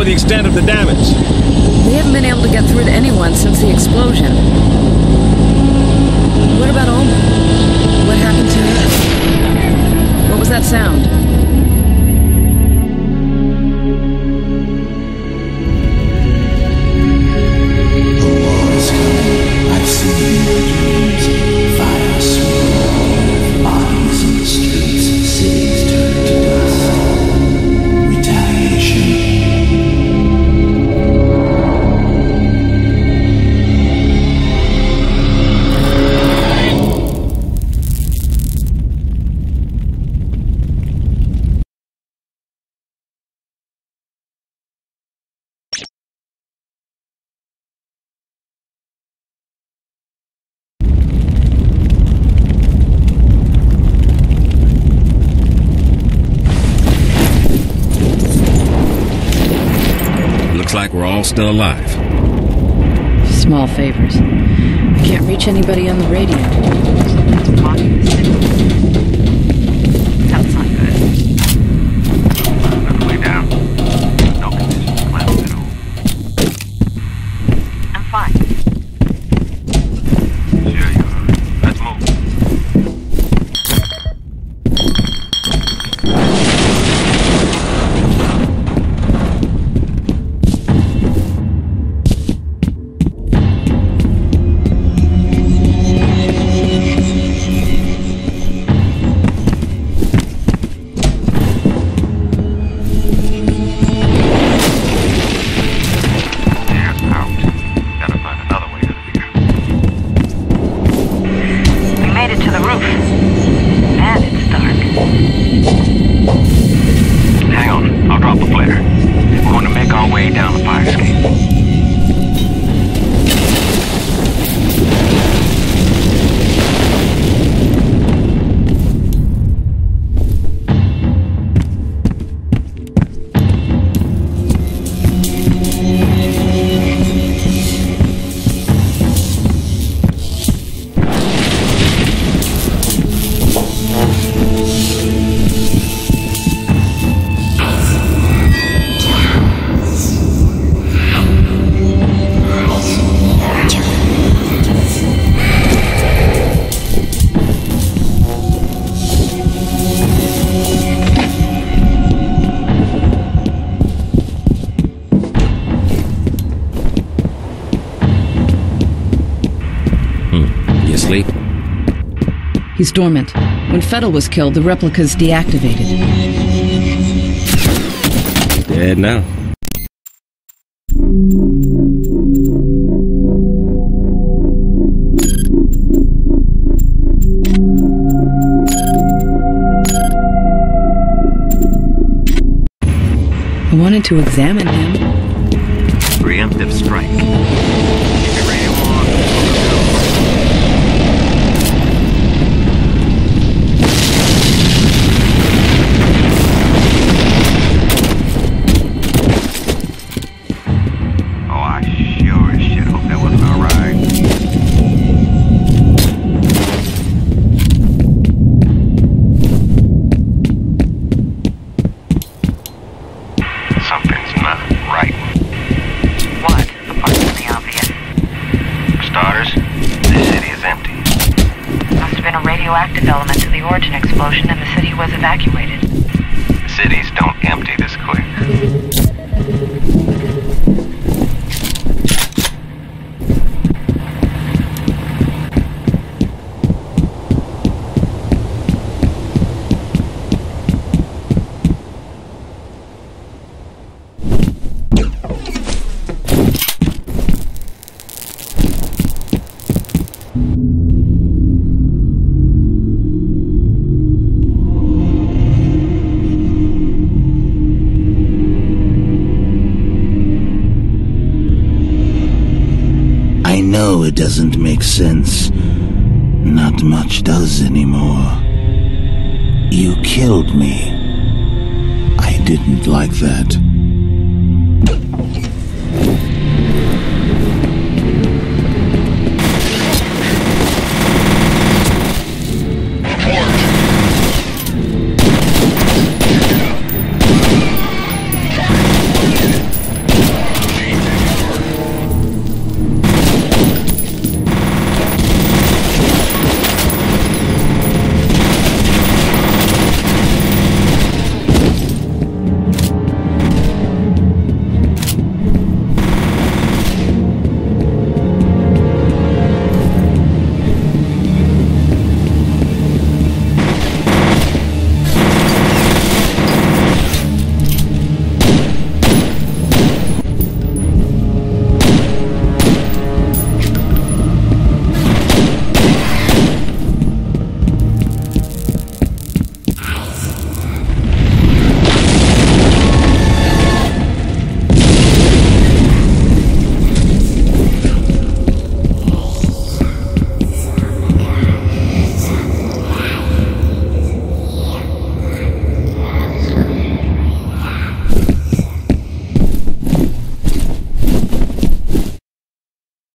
know the extent of the damage. They haven't been able to get through to anyone since the explosion. What about Alma? What happened to her? What was that sound? Like we're all still alive. Small favors. I can't reach anybody on the radio. Something's blocking the signal. He's dormant. When Fettel was killed, the replica's deactivated. Dead now. I wanted to examine him. Preemptive strike. Radioactive element to the origin explosion and the city was evacuated. Cities don't empty this quick. I know it doesn't make sense. Not much does anymore. You killed me. I didn't like that.